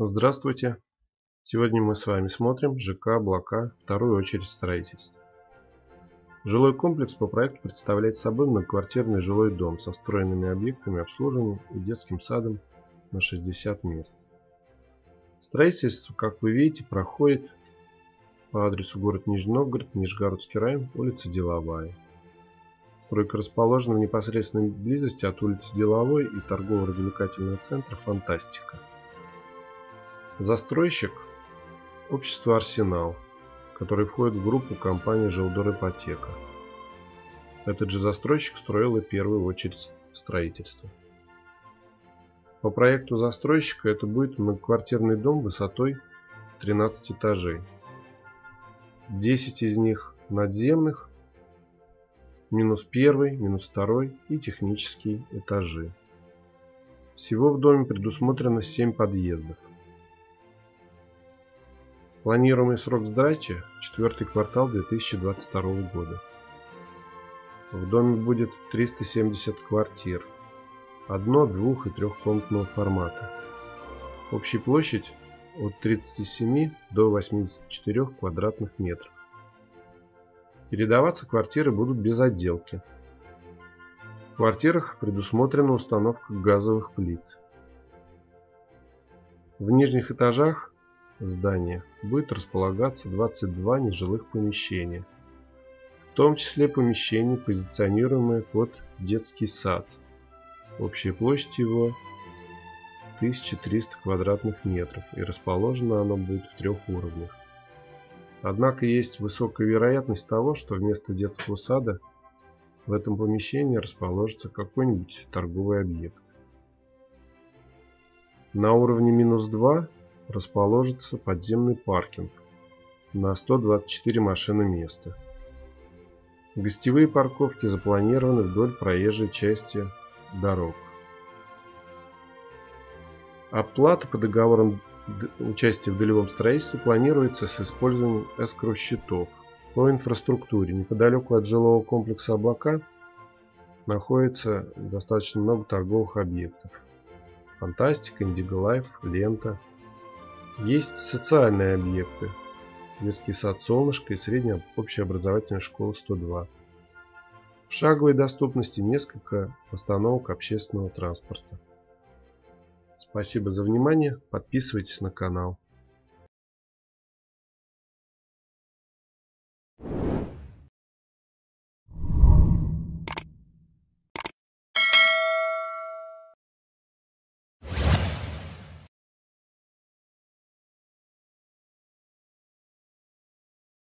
Здравствуйте! Сегодня мы с вами смотрим ЖК «Облака. Вторую очередь строительства». Жилой комплекс по проекту представляет собой многоквартирный жилой дом со встроенными объектами обслуживания и детским садом на 60 мест. Строительство, как вы видите, проходит по адресу город Нижний Новгород, Нижегородский район, улица Деловая. Стройка расположена в непосредственной близости от улицы Деловой и торгово-развлекательного центра «Фантастика». Застройщик – общество «Арсенал», который входит в группу компании «Желдор Ипотека». Этот же застройщик строил и первую очередь строительства. По проекту застройщика это будет многоквартирный дом высотой 13 этажей. 10 из них надземных, минус первый, минус второй и технические этажи. Всего в доме предусмотрено 7 подъездов. Планируемый срок сдачи – четвертый квартал 2022 года. В доме будет 370 квартир, одно-, двух- и трехкомнатного формата. Общая площадь от 37 до 84 квадратных метров. Передаваться квартиры будут без отделки. В квартирах предусмотрена установка газовых плит. В нижних этажах здания будет располагаться 22 нежилых помещения, в том числе помещение, позиционируемое под детский сад. Общая площадь его 1300 квадратных метров и расположено оно будет в трех уровнях. Однако есть высокая вероятность того, что вместо детского сада в этом помещении расположится какой-нибудь торговый объект. На уровне минус 2 расположится подземный паркинг на 124 машины места. Гостевые парковки запланированы вдоль проезжей части дорог. Оплата по договорам участия в долевом строительстве планируется с использованием эскроу-счетов. По инфраструктуре неподалеку от жилого комплекса «Облака» находится достаточно много торговых объектов. Фантастика, Индиго Life, Лента, есть социальные объекты. Детский сад «Солнышко» и средняя общеобразовательная школа 102. В шаговой доступности несколько остановок общественного транспорта. Спасибо за внимание. Подписывайтесь на канал.